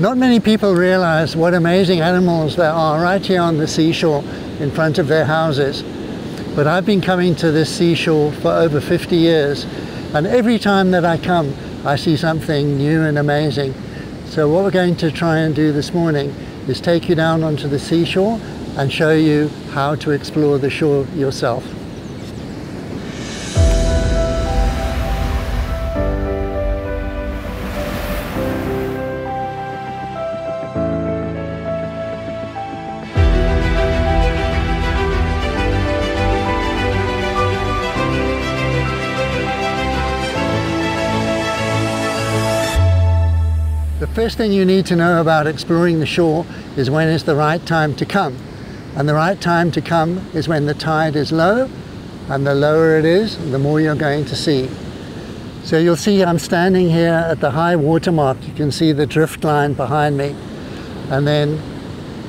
Not many people realize what amazing animals there are right here on the seashore in front of their houses. But I've been coming to this seashore for over 50 years and every time that I come I see something new and amazing. So what we're going to try and do this morning is take you down onto the seashore and show you how to explore the shore yourself. First thing you need to know about exploring the shore is when is the right time to come. And the right time to come is when the tide is low, and the lower it is, the more you're going to see. So you'll see I'm standing here at the high water mark. You can see the drift line behind me. And then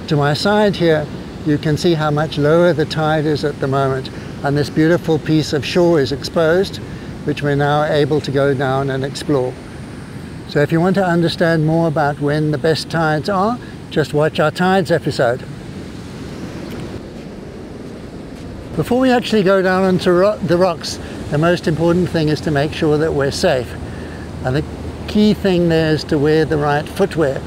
to my side here, you can see how much lower the tide is at the moment. And this beautiful piece of shore is exposed, which we're now able to go down and explore. So if you want to understand more about when the best tides are, just watch our tides episode. Before we actually go down onto ro the rocks, the most important thing is to make sure that we're safe. And the key thing there is to wear the right footwear.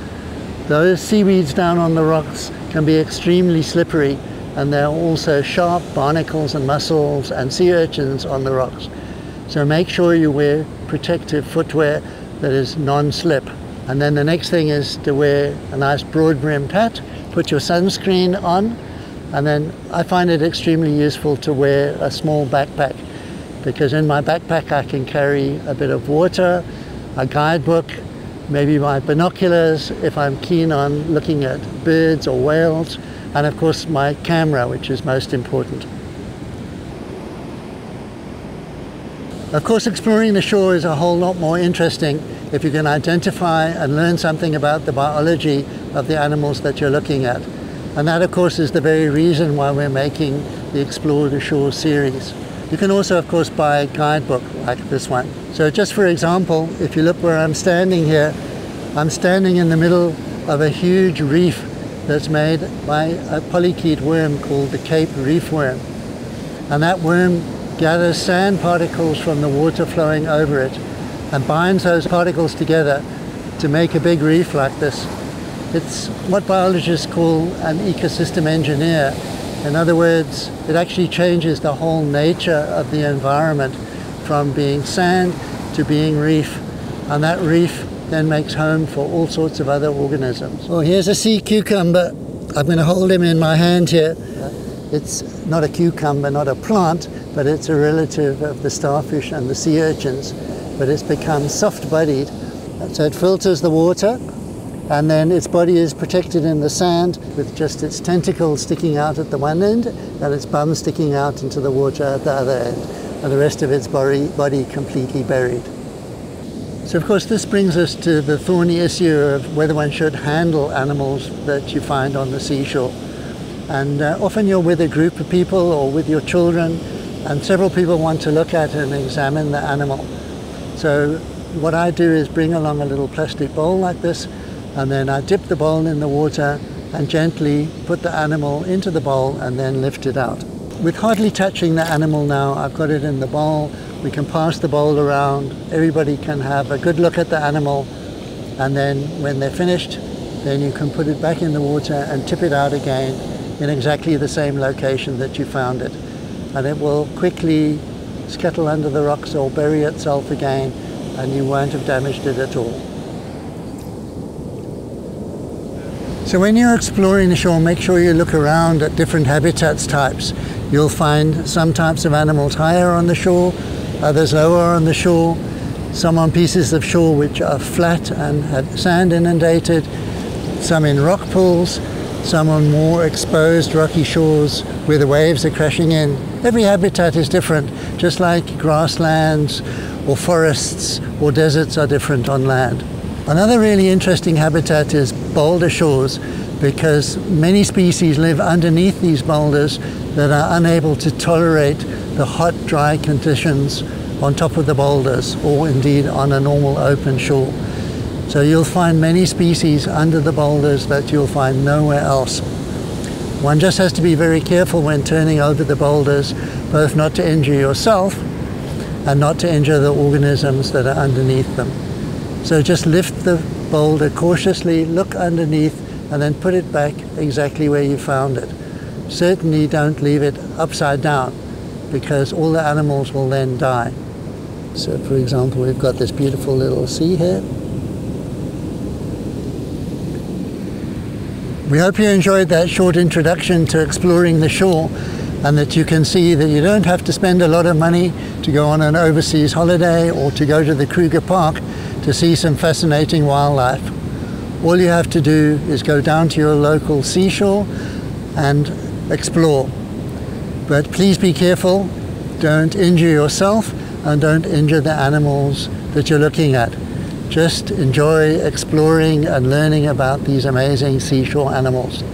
Those seaweeds down on the rocks can be extremely slippery and there are also sharp barnacles and mussels and sea urchins on the rocks. So make sure you wear protective footwear that is non-slip. And then the next thing is to wear a nice broad brimmed hat, put your sunscreen on, and then I find it extremely useful to wear a small backpack because in my backpack I can carry a bit of water, a guidebook, maybe my binoculars if I'm keen on looking at birds or whales, and of course my camera, which is most important. Of course, exploring the shore is a whole lot more interesting if you can identify and learn something about the biology of the animals that you're looking at. And that, of course, is the very reason why we're making the Explore the Shore series. You can also, of course, buy a guidebook like this one. So just for example, if you look where I'm standing here, I'm standing in the middle of a huge reef that's made by a polychaete worm called the Cape reef worm. And that worm gathers sand particles from the water flowing over it and binds those particles together to make a big reef like this. It's what biologists call an ecosystem engineer. In other words, it actually changes the whole nature of the environment from being sand to being reef. And that reef then makes home for all sorts of other organisms. Well, here's a sea cucumber. I'm going to hold him in my hand here. It's not a cucumber, not a plant, but it's a relative of the starfish and the sea urchins. But it's become soft-bodied, so it filters the water, and then its body is protected in the sand with just its tentacles sticking out at the one end and its bum sticking out into the water at the other end, and the rest of its body, body completely buried. So of course this brings us to the thorny issue of whether one should handle animals that you find on the seashore. And uh, often you're with a group of people or with your children and several people want to look at and examine the animal. So what I do is bring along a little plastic bowl like this and then I dip the bowl in the water and gently put the animal into the bowl and then lift it out. With hardly touching the animal now, I've got it in the bowl. We can pass the bowl around. Everybody can have a good look at the animal and then when they're finished, then you can put it back in the water and tip it out again in exactly the same location that you found it. And it will quickly scuttle under the rocks or bury itself again and you won't have damaged it at all. So when you're exploring the shore, make sure you look around at different habitats types. You'll find some types of animals higher on the shore, others lower on the shore, some on pieces of shore which are flat and had sand inundated, some in rock pools, some on more exposed rocky shores where the waves are crashing in. Every habitat is different, just like grasslands or forests or deserts are different on land. Another really interesting habitat is boulder shores because many species live underneath these boulders that are unable to tolerate the hot, dry conditions on top of the boulders or indeed on a normal open shore. So you'll find many species under the boulders that you'll find nowhere else. One just has to be very careful when turning over the boulders, both not to injure yourself and not to injure the organisms that are underneath them. So just lift the boulder cautiously, look underneath, and then put it back exactly where you found it. Certainly don't leave it upside down because all the animals will then die. So for example, we've got this beautiful little sea hare. We hope you enjoyed that short introduction to exploring the shore and that you can see that you don't have to spend a lot of money to go on an overseas holiday or to go to the Kruger Park to see some fascinating wildlife. All you have to do is go down to your local seashore and explore. But please be careful, don't injure yourself and don't injure the animals that you're looking at. Just enjoy exploring and learning about these amazing seashore animals.